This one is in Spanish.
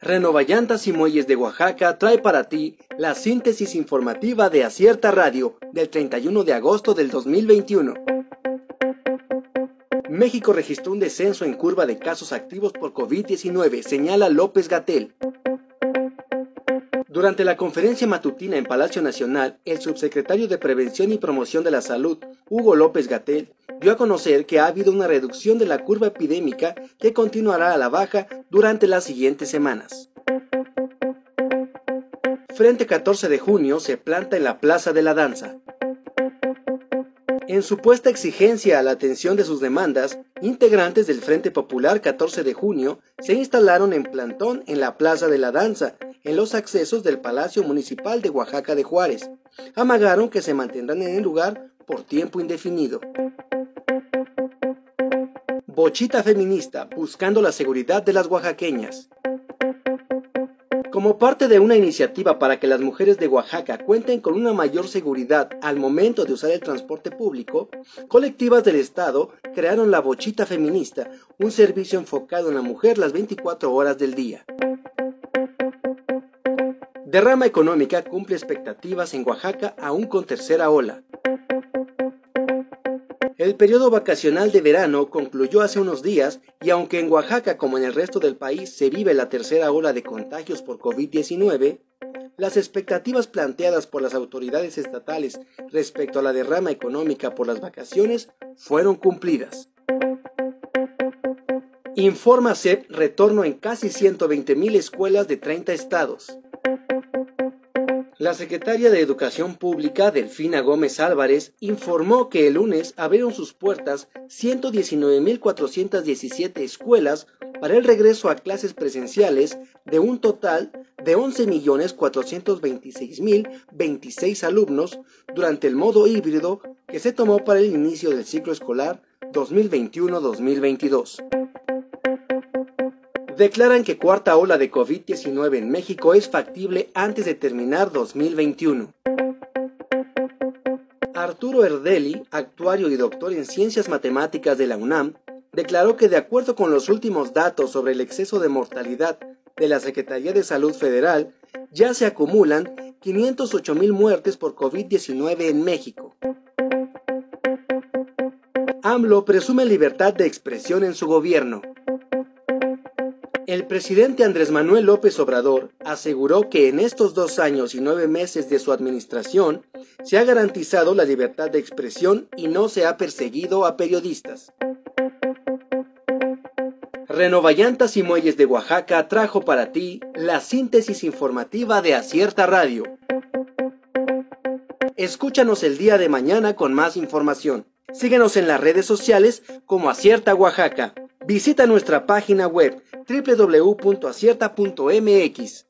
Renovallantas y Muelles de Oaxaca trae para ti la síntesis informativa de Acierta Radio del 31 de agosto del 2021. México registró un descenso en curva de casos activos por COVID-19, señala López Gatel. Durante la conferencia matutina en Palacio Nacional, el subsecretario de Prevención y Promoción de la Salud, Hugo López Gatel, dio a conocer que ha habido una reducción de la curva epidémica que continuará a la baja durante las siguientes semanas. Frente 14 de junio se planta en la Plaza de la Danza. En supuesta exigencia a la atención de sus demandas, integrantes del Frente Popular 14 de junio se instalaron en plantón en la Plaza de la Danza, en los accesos del Palacio Municipal de Oaxaca de Juárez. Amagaron que se mantendrán en el lugar por tiempo indefinido. Bochita feminista buscando la seguridad de las oaxaqueñas. Como parte de una iniciativa para que las mujeres de Oaxaca cuenten con una mayor seguridad al momento de usar el transporte público, colectivas del Estado crearon la Bochita Feminista, un servicio enfocado en la mujer las 24 horas del día. Derrama económica cumple expectativas en Oaxaca aún con tercera ola. El periodo vacacional de verano concluyó hace unos días y aunque en Oaxaca como en el resto del país se vive la tercera ola de contagios por COVID-19, las expectativas planteadas por las autoridades estatales respecto a la derrama económica por las vacaciones fueron cumplidas. Informa CEP retorno en casi 120.000 escuelas de 30 estados. La secretaria de Educación Pública, Delfina Gómez Álvarez, informó que el lunes abrieron sus puertas 119.417 escuelas para el regreso a clases presenciales de un total de 11.426.026 alumnos durante el modo híbrido que se tomó para el inicio del ciclo escolar 2021-2022 declaran que cuarta ola de COVID-19 en México es factible antes de terminar 2021. Arturo Erdeli, actuario y doctor en ciencias matemáticas de la UNAM, declaró que de acuerdo con los últimos datos sobre el exceso de mortalidad de la Secretaría de Salud Federal, ya se acumulan 508 mil muertes por COVID-19 en México. AMLO presume libertad de expresión en su gobierno. El presidente Andrés Manuel López Obrador aseguró que en estos dos años y nueve meses de su administración se ha garantizado la libertad de expresión y no se ha perseguido a periodistas. Renovallantas y Muelles de Oaxaca trajo para ti la síntesis informativa de Acierta Radio. Escúchanos el día de mañana con más información. Síguenos en las redes sociales como Acierta Oaxaca. Visita nuestra página web www.acierta.mx.